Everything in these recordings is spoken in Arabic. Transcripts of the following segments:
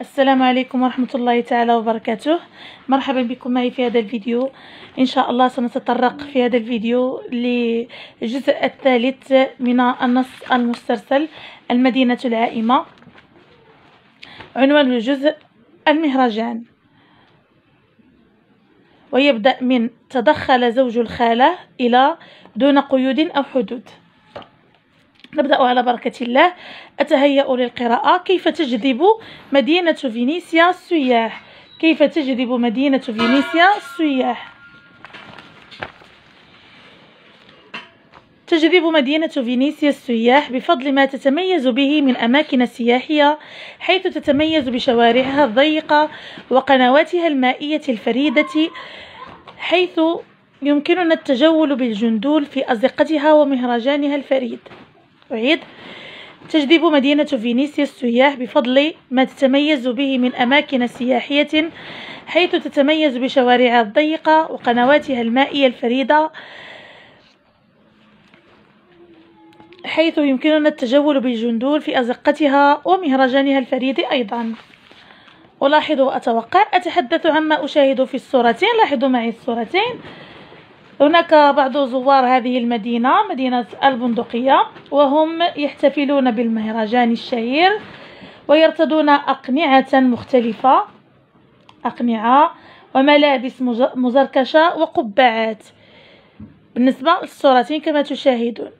السلام عليكم ورحمة الله تعالى وبركاته. مرحبا بكم معي في هذا الفيديو. إن شاء الله سنتطرق في هذا الفيديو للجزء الثالث من النص المسترسل المدينة العائمة. عنوان الجزء المهرجان. ويبدأ من تدخل زوج الخالة إلى دون قيود أو حدود. نبدأ على بركة الله. أتهيأ للقراءة. كيف تجذب مدينة فينيسيا السياح؟ كيف تجذب مدينة فينيسيا السياح؟ تجذب مدينة فينيسيا السياح بفضل ما تتميز به من أماكن سياحية حيث تتميز بشوارعها الضيقة وقنواتها المائية الفريدة حيث يمكننا التجول بالجندول في أزقتها ومهرجانها الفريد. أعيد تجذب مدينة فينيسيا السياح بفضل ما تتميز به من أماكن سياحية حيث تتميز بشوارعها الضيقة وقنواتها المائية الفريدة حيث يمكننا التجول بالجندول في أزقتها ومهرجانها الفريد أيضا. ألاحظ وأتوقع أتحدث عما أشاهد في الصورتين. لاحظوا معي الصورتين. هناك بعض زوار هذه المدينة مدينة البندقية وهم يحتفلون بالمهرجان الشهير ويرتدون أقنعة مختلفة أقنعة وملابس مزركشة وقبعات. بالنسبة للصورتين كما تشاهدون.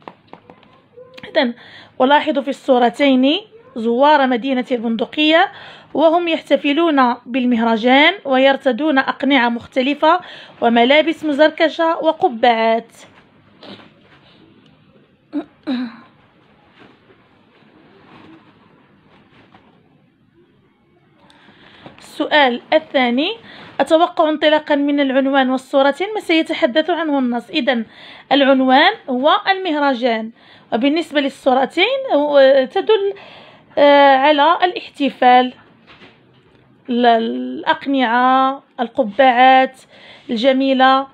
إذن ألاحظ في الصورتين زوار مدينة البندقية وهم يحتفلون بالمهرجان ويرتدون أقنعة مختلفة وملابس مزركشة وقبعات. السؤال الثاني أتوقع انطلاقا من العنوان والصورتين ما سيتحدث عنه النص. إذا العنوان هو المهرجان. وبالنسبة للصورتين تدل آه، على الاحتفال. الأقنعة القبعات الجميلة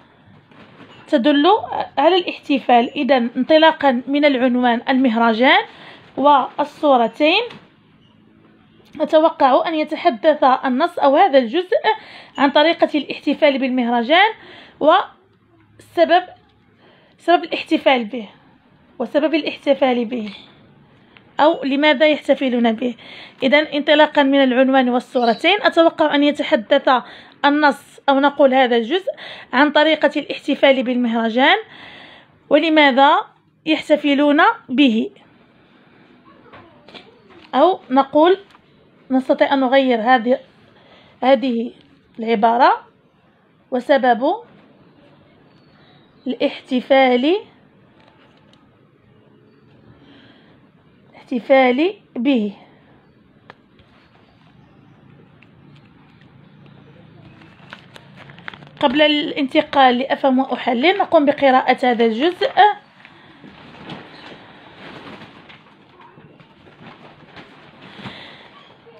تدل على الاحتفال. إذا انطلاقا من العنوان المهرجان والصورتين. أتوقع أن يتحدث النص أو هذا الجزء عن طريقة الاحتفال بالمهرجان وسبب سبب الاحتفال به وسبب الاحتفال به. أو لماذا يحتفلون به. إذا انطلاقا من العنوان والصورتين أتوقع أن يتحدث النص أو نقول هذا الجزء عن طريقة الاحتفال بالمهرجان ولماذا يحتفلون به. أو نقول نستطيع أن نغير هذه هذه العبارة وسبب الاحتفال الاحتفال به. قبل الانتقال لأفهم وأحلل نقوم بقراءة هذا الجزء.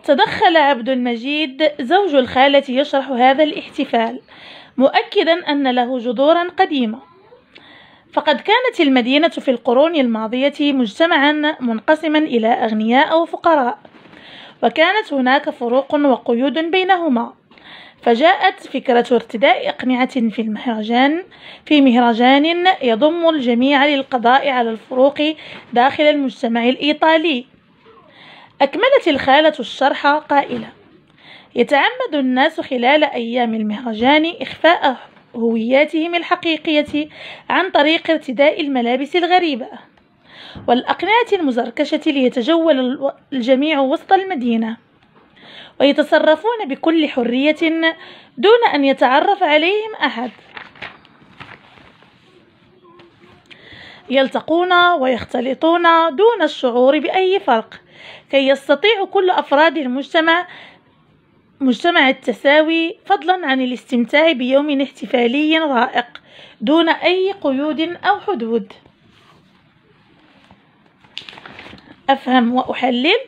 تدخل عبد المجيد زوج الخالة يشرح هذا الاحتفال مؤكدا أن له جذورا قديمة. فقد كانت المدينة في القرون الماضية مجتمعا منقسما إلى أغنياء وفقراء وكانت هناك فروق وقيود بينهما. فجاءت فكرة ارتداء أقنعة في المهرجان في مهرجان يضم الجميع للقضاء على الفروق داخل المجتمع الإيطالي. أكملت الخالة الشرح قائلة يتعمد الناس خلال أيام المهرجان إخفاء هوياتهم الحقيقية عن طريق ارتداء الملابس الغريبة والأقنعة المزركشة ليتجول الجميع وسط المدينة. ويتصرفون بكل حرية دون أن يتعرف عليهم أحد. يلتقون ويختلطون دون الشعور بأي فرق كي يستطيع كل أفراد المجتمع مجتمع التساوي فضلا عن الاستمتاع بيوم احتفالي رائق دون أي قيود أو حدود. أفهم وأحلل.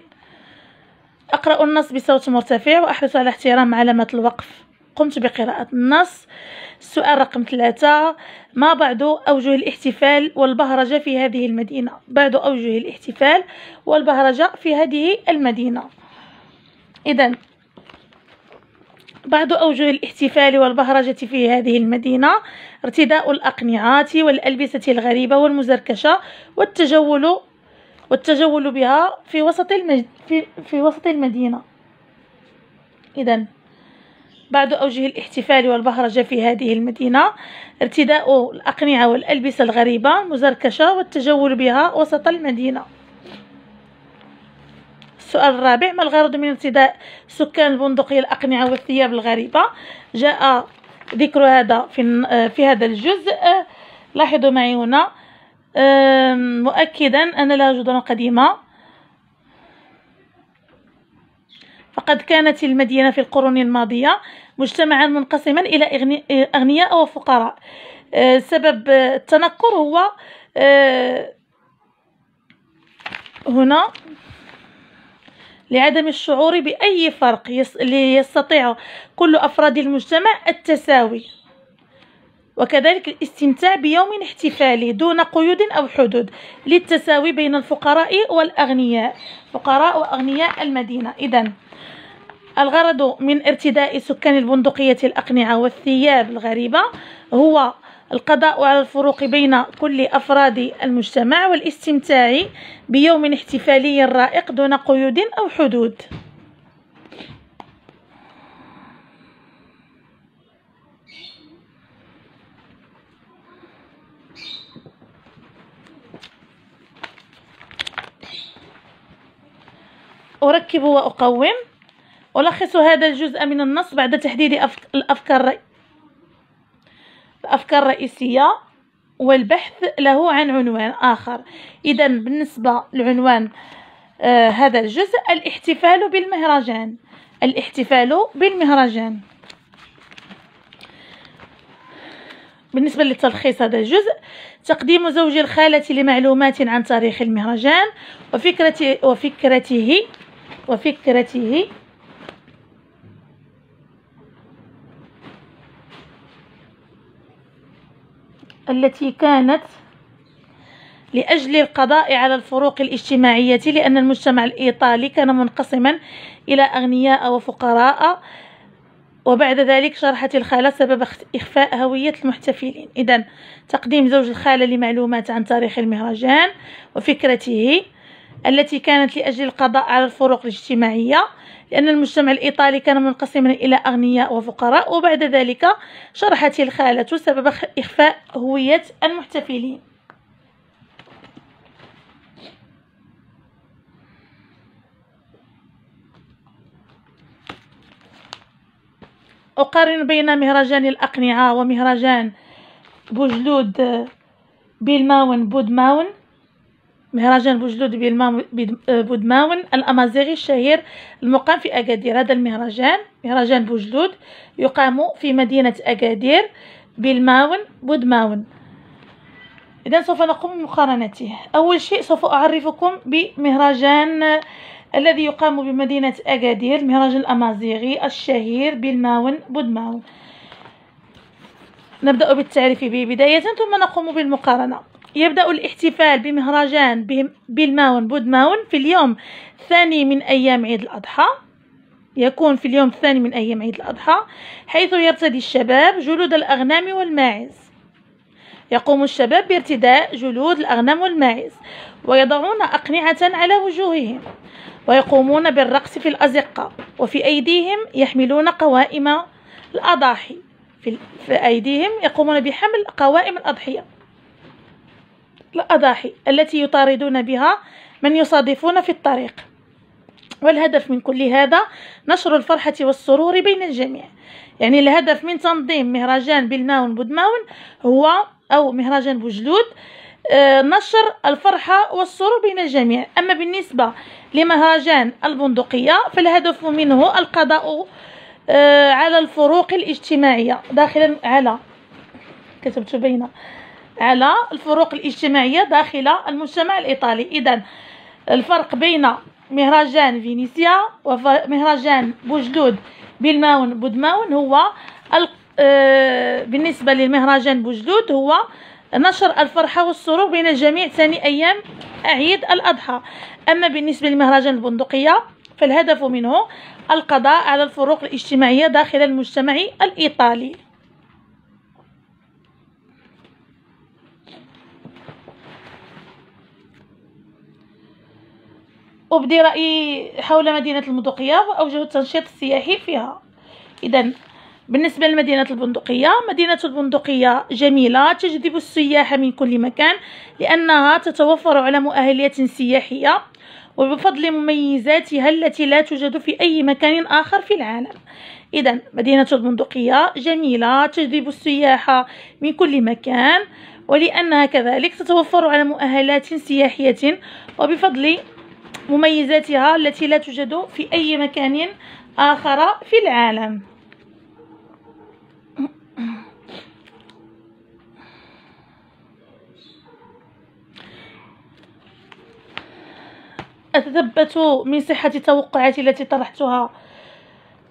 أقرأ النص بصوت مرتفع وأحرص على احترام علامة الوقف. قمت بقراءة النص. السؤال رقم ثلاثة. ما بعض أوجه الاحتفال والبهرجة في هذه المدينة؟ بعض أوجه الاحتفال والبهرجة في هذه المدينة. إذا بعض أوجه الاحتفال والبهرجة في هذه المدينة ارتداء الأقنعة والألبسة الغريبة والمزركشة والتجول والتجول بها في وسط المج... في, في وسط المدينة. إذا بعض أوجه الاحتفال والبهرجة في هذه المدينة ارتداء الأقنعة والألبسة الغريبة مزركشة والتجول بها وسط المدينة. السؤال الرابع ما الغرض من ارتداء سكان البندقية الأقنعة والثياب الغريبة؟ جاء ذكر هذا في, في هذا الجزء. لاحظوا معي هنا. مؤكدا أن لها جذور قديمة. فقد كانت المدينة في القرون الماضية مجتمعا منقسما إلى أغنياء وفقراء. أه، سبب التنكر هو أه، هنا لعدم الشعور بأي فرق ليستطيع كل أفراد المجتمع التساوي. وكذلك الاستمتاع بيوم احتفالي دون قيود أو حدود للتساوي بين الفقراء والأغنياء. فقراء وأغنياء المدينة. إذا الغرض من ارتداء سكان البندقية الأقنعة والثياب الغريبة هو القضاء على الفروق بين كل أفراد المجتمع والاستمتاع بيوم احتفالي رائق دون قيود أو حدود. أركب وأقوم. ألخص هذا الجزء من النص بعد تحديد الأفكار. الأفكار الرئيسية والبحث له عن عنوان آخر. إذا بالنسبة لعنوان آه هذا الجزء الاحتفال بالمهرجان. الاحتفال بالمهرجان. بالنسبة لتلخيص هذا الجزء تقديم زوج الخالة لمعلومات عن تاريخ المهرجان وفكرته وفكرته وفكرته التي كانت لأجل القضاء على الفروق الاجتماعية لأن المجتمع الإيطالي كان منقسما إلى أغنياء وفقراء. وبعد ذلك شرحت الخالة سبب إخفاء هوية المحتفلين. إذا تقديم زوج الخالة لمعلومات عن تاريخ المهرجان وفكرته التي كانت لأجل القضاء على الفروق الاجتماعية. لأن المجتمع الإيطالي كان منقسما إلى أغنياء وفقراء وبعد ذلك شرحت الخالة سبب إخفاء هوية المحتفلين. أقارن بين مهرجان الأقنعة ومهرجان بوجلود بيلماون بودماون مهرجان بوجلود بودماون الأمازيغي الشهير المقام في أكادير. هذا المهرجان مهرجان بوجلود يقام في مدينة أكادير بالماون بودماون إذا سوف نقوم بمقارنته. أول شيء سوف أعرفكم بمهرجان الذي يقام بمدينة أكادير مهرجان الأمازيغي الشهير بالماون بودماون نبدأ بالتعريف به. بداية ثم نقوم بالمقارنة. يبدأ الاحتفال بمهرجان بالماون بودماون في اليوم الثاني من أيام عيد الأضحى. يكون في اليوم الثاني من أيام عيد الأضحى حيث يرتدي الشباب جلود الأغنام والماعز. يقوم الشباب بارتداء جلود الأغنام والماعز ويضعون أقنعة على وجوههم ويقومون بالرقص في الأزقة وفي أيديهم يحملون قوائم الأضاحي. في أيديهم يقومون بحمل قوائم الأضحية. الأضاحي التي يطاردون بها من يصادفون في الطريق. والهدف من كل هذا نشر الفرحة والسرور بين الجميع. يعني الهدف من تنظيم مهرجان بالماون بودماون هو أو مهرجان بوجلود آه، نشر الفرحة والسرور بين الجميع. أما بالنسبة لمهرجان البندقية فالهدف منه القضاء آه، على الفروق الاجتماعية. داخلا على كتبت بين على الفروق الاجتماعية داخل المجتمع الإيطالي. إذا الفرق بين مهرجان فينيسيا ومهرجان بوجلود بالماون بودماون هو آه، بالنسبة للمهرجان بوجلود هو نشر الفرحة والسرور بين الجميع ثاني أيام عيد الأضحى. أما بالنسبة لمهرجان البندقية فالهدف منه القضاء على الفروق الاجتماعية داخل المجتمع الإيطالي. أبدي رأيي حول مدينة البندقية وأوجه التنشيط السياحي فيها. إذا بالنسبة لمدينة البندقية مدينة البندقية جميلة تجذب السياح من كل مكان لأنها تتوفر على مؤهلات سياحية وبفضل مميزاتها التي لا توجد في أي مكان آخر في العالم. إذا مدينة البندقية جميلة تجذب السياح من كل مكان ولأنها كذلك تتوفر على مؤهلات سياحية وبفضل مميزاتها التي لا توجد في أي مكان آخر في العالم. أتثبت من صحة توقعاتي التي طرحتها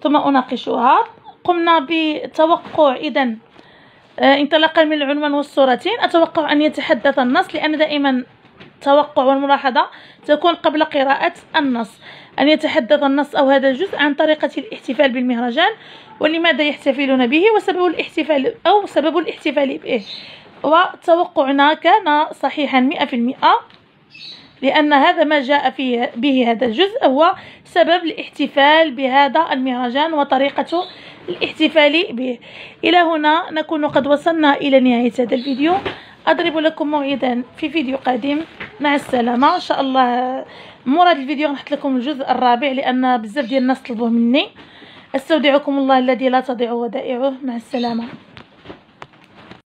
ثم أناقشها. قمنا بتوقع إذا آه، انطلاقا من العنوان والصورتين. أتوقع أن يتحدث النص لأن دائما التوقع والملاحظة تكون قبل قراءة النص. أن يتحدث النص أو هذا الجزء عن طريقة الاحتفال بالمهرجان ولماذا يحتفلون به وسبب الاحتفال أو سبب الاحتفال به. وتوقعنا كان صحيحا مئة في المئة لأن هذا ما جاء فيه به هذا الجزء هو سبب الاحتفال بهذا المهرجان وطريقة الاحتفال به. إلى هنا نكون قد وصلنا إلى نهاية هذا الفيديو. أضرب لكم موعدا في فيديو قادم. مع السلامة. إن شاء الله مورا الفيديو نحط لكم الجزء الرابع لأن بزاف ديال الناس طلبوه مني. أستودعكم الله الذي لا تضيع ودائعه. مع السلامة.